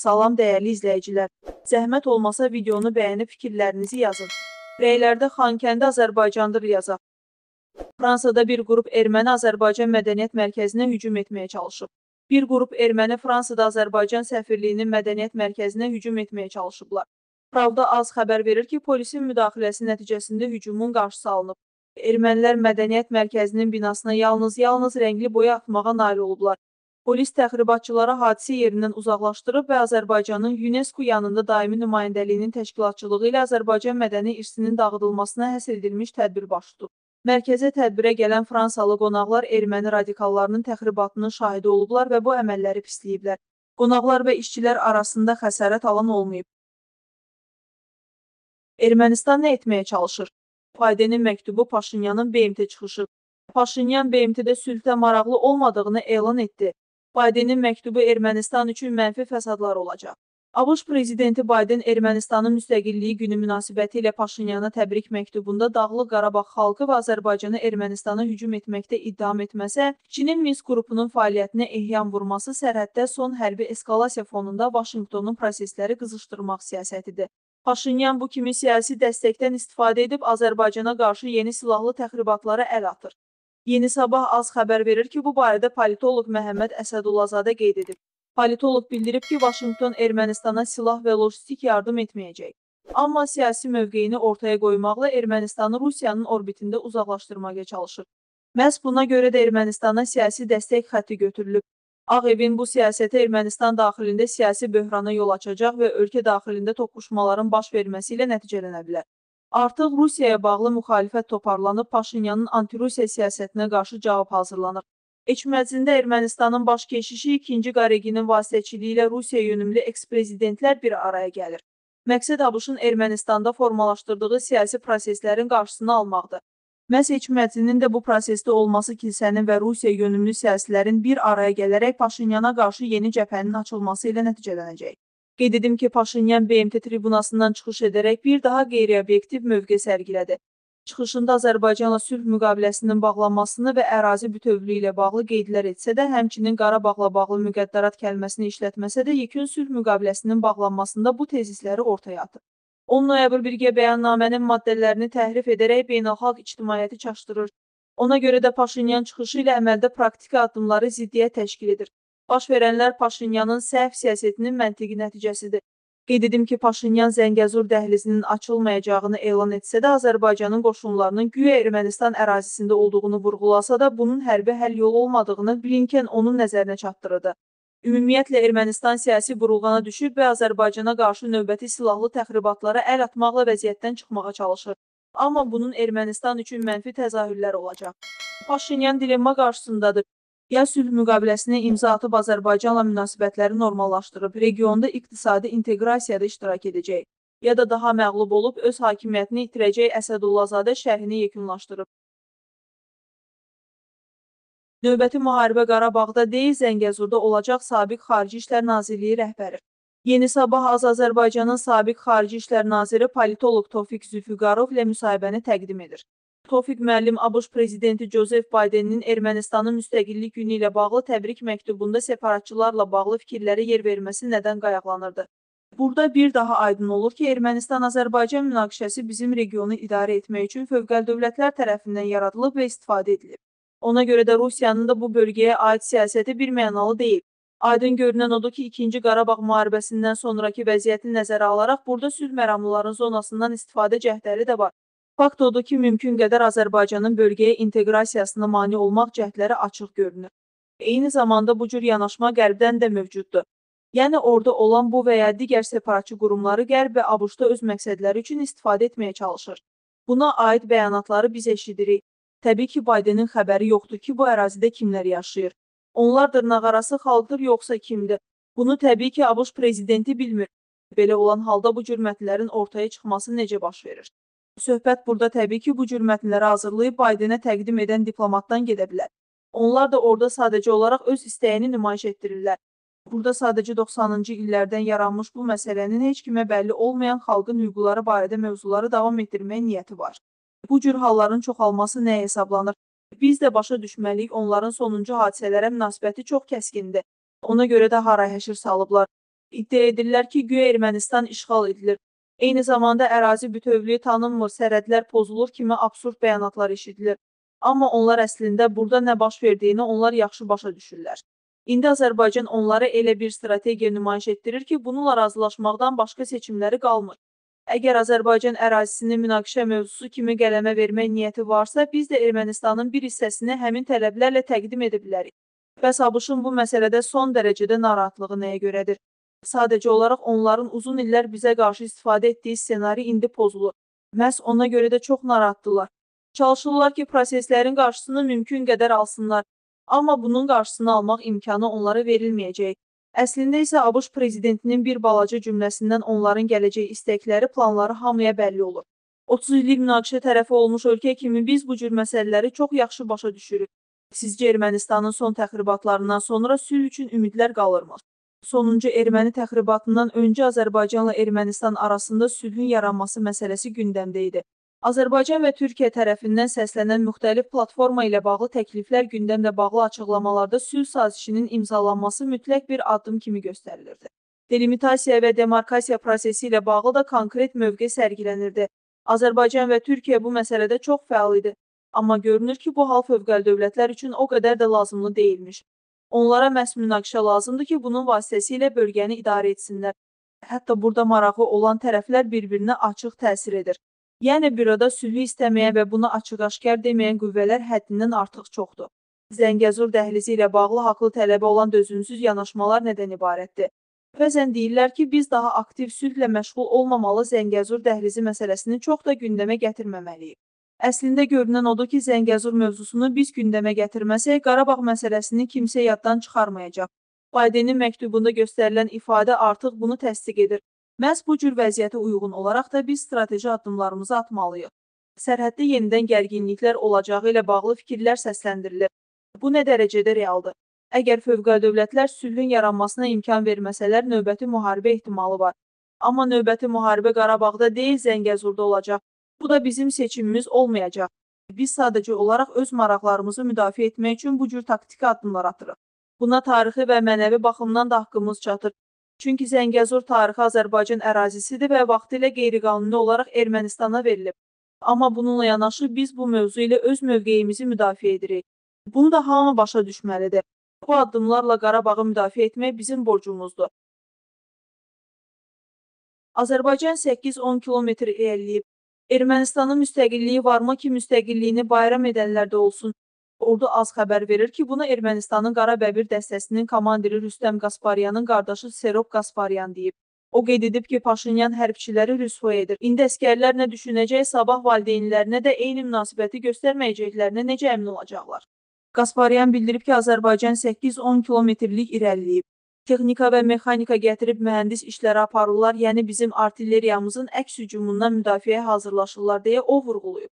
Salam dəyərli izləyicilər. Zəhmət olmasa videonu bəyənib fikirlərinizi yazın. Rəylərdə Xankəndi Azərbaycandır yazaq. Fransada bir qrup erməni Azərbaycan Mədəniyyət Mərkəzinə hücum etməyə çalışıb. Bir qrup erməni Fransada Azərbaycan səfirliyinin mədəniyyət mərkəzinə hücum etməyə çalışıblar. Pravda az xəbər verir ki, polisin müdaxiləsi nəticəsində hücumun qarşısı alınıb. Ermənilər mədəniyyət mərkəzinin binasına yalnız yalnız rəngli boya atmağa nail olublar. Polis təxribatçıları hadisə yerindən uzaqlaşdırıb və Azərbaycanın UNESCO yanında daimi nümayəndəliyinin təşkilatçılığı ilə Azərbaycan mədəni irsinin dağıdılmasına həsr edilmiş tədbir baş tutub. Mərkəzə tədbirə gələn Fransalı qonaqlar erməni radikallarının təxribatının şahidi olublar və bu əməlləri pisləyiblər. Qonaqlar və işçilər arasında xəsarət alan olmayıb. Ermənistan nə etməyə çalışır? Faydenin məktubu Paşinyanın BMT çıxışı. Paşinyan BMT-də sülhdə maraqlı olmadığını elan etdi. Baydenin məktubu Ermənistan üçün mənfi fəsadlar olacaq. ABŞ prezidenti Bayden Ermənistanın müstəqilliyi günü münasibəti ilə Paşinyana təbrik məktubunda Dağlıq Qarabağ xalqı və Azərbaycanı Ermənistana hücum etməkdə iddam etməsə, Çinin Minsk qrupunun fəaliyyətinə ehyam vurması sərhəddə son hərbi eskalasiya fonunda Vaşinqtonun prosesləri qızışdırmaq siyasətidir. Paşinyan bu kimi siyasi dəstəkdən istifadə edib Azərbaycana qarşı yeni silahlı təxribatlara əl atır. Yeni Sabah az xəbər verir ki, bu barədə politoloq Məhəmməd Əsədullazadə qeyd edib. Politoloq bildirib ki, Vaşinqton Ermənistana silah və logistik yardım etməyəcək. Amma siyasi mövqeyini ortaya qoymaqla Ermənistanı Rusiyanın orbitində uzaqlaşdırmağa çalışır. Məhz buna görə də Ermənistana siyasi dəstək xətti götürülüb. Ağ evin bu siyasəti Ermənistan daxilində siyasi böhrana yol açacaq və ölkə daxilində toqquşmaların baş verməsi ilə nəticələnə bilər. Artıq Rusiyaya bağlı müxalifət toparlanıb, Paşinyanın anti-Rusiya siyasətinə qarşı cavab hazırlanır. Eçmədzində Ermənistanın baş keşişi 2-ci Qareginin vasitəçiliyi ilə Rusiya yönümlü eks-prezidentlər bir araya gəlir. Məqsəd ABŞ-ın Ermənistanda formalaşdırdığı siyasi proseslərin qarşısını almaqdır. Məhz Eçmədzinin də bu prosesdə olması kilsənin və Rusiya yönümlü siyasilərin bir araya gələrək Paşinyana qarşı yeni cəbhənin açılması ilə nəticələnəcək. Qeyd edim ki, Paşinyan BMT tribunasından çıxış edərək bir daha qeyri-obyektiv mövqe sərgilədi. Çıxışında Azərbaycanla sülh müqaviləsinin bağlanmasını və ərazi bütövlüyü ilə bağlı qeydlər etsə də, həmçinin Qarabağla bağlı müqəddərat kəlməsini işlətməsə də, yekun sülh müqaviləsinin bağlanmasında bu tezisləri ortaya atıb. 10 noyabr birgə bəyannamənin maddələrini təhrif edərək beynəlxalq ictimaiyyəti çaşdırır. Ona görə də Paşinyan çıxışı ilə əməldə praktiki addımları ziddiyyət təşkil edir. Baş verənlər Paşinyanın səhv siyasətinin məntiqi nəticəsidir. Qeyd edim ki, Paşinyan Zəngəzur dəhlizinin açılmayacağını elan etsə də, Azərbaycanın qoşunlarının güya Ermənistan ərazisində olduğunu vurğulasa da, bunun hərbi həll yolu olmadığını Blinken onun nəzərinə çatdırdı. Ümumiyyətlə, Ermənistan siyasi burulğana düşüb və Azərbaycana qarşı növbəti silahlı təxribatlara əl atmaqla vəziyyətdən çıxmağa çalışır. Amma bunun Ermənistan üçün mənfi təzahürlər olacaq. Paşinyan dilemma qarşısındadır. Ya sülh müqaviləsinə imza atıb Azərbaycanla münasibətləri normallaşdırıb, regionda iqtisadi inteqrasiyada iştirak edəcək, ya da daha məğlub olub öz hakimiyyətini itirəcək Əsədullazadə şərhini yekunlaşdırıb. Növbəti müharibə Qarabağda deyil, Zəngəzurda olacaq Sabiq Xarici İşlər Nazirliyi rəhbəri. Yeni Sabah az Azərbaycanın Sabiq Xarici İşlər Naziri politoloq Tofiq Zülfüqarov ilə müsahibəni təqdim edir. Tofiq müəllim ABŞ prezidenti Jozef Baydenin Ermənistanın müstəqillik günü ilə bağlı təbrik məktubunda separatçılarla bağlı fikirlərə yer verməsi nədən qayaqlanırdı? Burada bir daha aydın olur ki, Ermənistan-Azərbaycan münaqişəsi bizim regionu idarə etmək üçün fövqəl dövlətlər tərəfindən yaradılıb və istifadə edilib. Ona görə də Rusiyanın da bu bölgəyə aid siyasəti bir mənalı deyil. Aydın görünən odur ki, 2-ci Qarabağ müharibəsindən sonraki vəziyyəti nəzərə alaraq burada sülh məramlıların zonasından istifadə cəhdləri də var. Fakt odur ki, mümkün qədər Azərbaycanın bölgəyə inteqrasiyasına mane olmaq cəhdləri açıq görünür. Eyni zamanda bu cür yanaşma qərbdən də mövcuddur. Yəni orada olan bu və ya digər separatçı qurumları qərb və ABŞ-da öz məqsədləri üçün istifadə etməyə çalışır. Buna aid bəyanatları biz eşidirik. Təbii ki, Baydenin xəbəri yoxdur ki, bu ərazidə kimlər yaşayır. Onlar dırnaqarası xalqdır yoxsa kimdir? Bunu təbii ki, ABŞ prezidenti bilmir. Belə olan halda bu cür mətnlərin ortaya çıxması necə baş verir? Söhbət burada təbii ki, bu cür mətnləri hazırlayıb Baydenə təqdim edən diplomatdan gedə bilər. Onlar da orada sadəcə olaraq öz istəyini nümayiş etdirirlər. Burada sadəcə 90-cı illərdən yaranmış bu məsələnin heç kimə bəlli olmayan xalqın hüquqları barədə mövzuları davam etdirmək niyyəti var. Bu cür halların çoxalması nəyə hesablanır? Biz də başa düşməliyik, onların sonuncu hadisələrə münasibəti çox kəskindir. Ona görə də haray həşir salıblar. İddia edirlər ki, güya Ermənistan işğal edilir. Eyni zamanda ərazi bütövlüyü tanınmır, sərhədlər pozulur kimi absurd bəyanatlar eşidilir. Amma onlar əslində burada nə baş verdiyini onlar yaxşı başa düşürlər. İndi Azərbaycan onlara elə bir strategiya nümayiş etdirir ki, bununla razılaşmaqdan başqa seçimləri qalmır. Əgər Azərbaycan ərazisini münaqişə mövzusu kimi qələmə vermək niyyəti varsa, biz də Ermənistanın bir hissəsini həmin tələblərlə təqdim edə bilərik. Bəs ABŞ-ın bu məsələdə son dərəcədə narahatlığı nəyə görədir? Sadəcə olaraq onların uzun illər bizə qarşı istifadə etdiyi ssenari indi pozulur. Məhz ona görə də çox narahatdırlar. Çalışırlar ki, proseslərin qarşısını mümkün qədər alsınlar. Amma bunun qarşısını almaq imkanı onlara verilməyəcək. Əslində isə ABŞ prezidentinin bir balaca cümləsindən onların gələcək istəkləri, planları hamıya bəlli olur. 30 illik münaqişə tərəfi olmuş ölkə kimi biz bu cür məsələləri çox yaxşı başa düşürük. Sizcə Ermənistanın son təxribatlarından sonra sülh üçün ümidlər qalırmı? Sonuncu erməni təxribatından öncə Azərbaycanla Ermənistan arasında sülhün yaranması məsələsi gündəmdə idi. Azərbaycan və Türkiyə tərəfindən səslənən müxtəlif platforma ilə bağlı təkliflər gündəmlə bağlı açıqlamalarda sülh sazişinin imzalanması mütləq bir addım kimi göstərilirdi. Delimitasiya və demarkasiya prosesi ilə bağlı da konkret mövqe sərgilənirdi. Azərbaycan və Türkiyə bu məsələdə çox fəal idi. Amma görünür ki, bu hal fövqəli dövlətlər üçün o qədər də lazımlı deyilmiş. Onlara məhz münaqişə lazımdır ki, bunun vasitəsilə bölgəni idarə etsinlər. Hətta burada marağı olan tərəflər bir-birinə açıq təsir edir. Yəni büroda sülhü istəməyən və bunu açıq-aşkar deməyən qüvvələr həddindən artıq çoxdur. Zəngəzur dəhlizi ilə bağlı haqlı tələbə olan dözümsüz yanaşmalar nədən ibarətdir? Bəzən deyirlər ki, biz daha aktiv sülhlə məşğul olmamalı, Zəngəzur dəhlizi məsələsini çox da gündəmə gətirməməliyik. Əslində görünən odur ki, Zəngəzur mövzusunu biz gündəmə gətirməsək, Qarabağ məsələsini kimsə yaddan çıxarmayacaq. Baydenin məktubunda göstərilən ifadə artıq bunu təsdiq edir. Məhz bu cür vəziyyətə uyğun olaraq da biz strateji addımlarımızı atmalıyıq. Sərhəddə yenidən gərginliklər olacağı ilə bağlı fikirlər səsləndirilir. Bu nə dərəcədə realdır? Əgər fövqəli dövlətlər sülhün yaranmasına imkan verməsələr, növbəti müharibə ehtimalı var. Amma növbəti müharibə Qarabağda deyil, Zəngəzurda olacaq. Bu da bizim seçimimiz olmayacaq. Biz sadəcə olaraq öz maraqlarımızı müdafiə etmək üçün bu cür taktiki addımlar atırıq. Buna tarixi və mənəvi baxımdan da haqqımız çatır. Çünki Zəngəzur tarixi Azərbaycan ərazisidir və vaxtilə qeyri-qanuni olaraq Ermənistana verilib. Amma bununla yanaşı biz bu mövzu ilə öz mövqeyimizi müdafiə edirik. Bunu da hamı başa düşməlidir. Bu addımlarla Qarabağı müdafiə etmək bizim borcumuzdur. Azərbaycan 8-10 kilometr irəliləyib. Ermənistanın müstəqilliyi varmı ki, müstəqilliyini bayram edənlər də olsun. Ordu az xəbər verir ki, bunu Ermənistanın Qarabəbir dəstəsinin komandiri Rüstəm Qasparyanın qardaşı Serok Qasparyan deyib. O qeyd edib ki, Paşinyan hərbçiləri rüsva edir. İndi əskərlər nə düşünəcək, sabah valideynlərinə də eyni münasibəti göstərməyəcəklərinə necə əmin olacaqlar? Qasparyan bildirib ki, Azərbaycan 8-10 kilometrlik irəliləyib texnika və mexanika gətirib mühəndis işləri aparırlar, yəni bizim artilleriyamızın əks hücumundan müdafiəyə hazırlaşırlar deyə o vurğulayıb.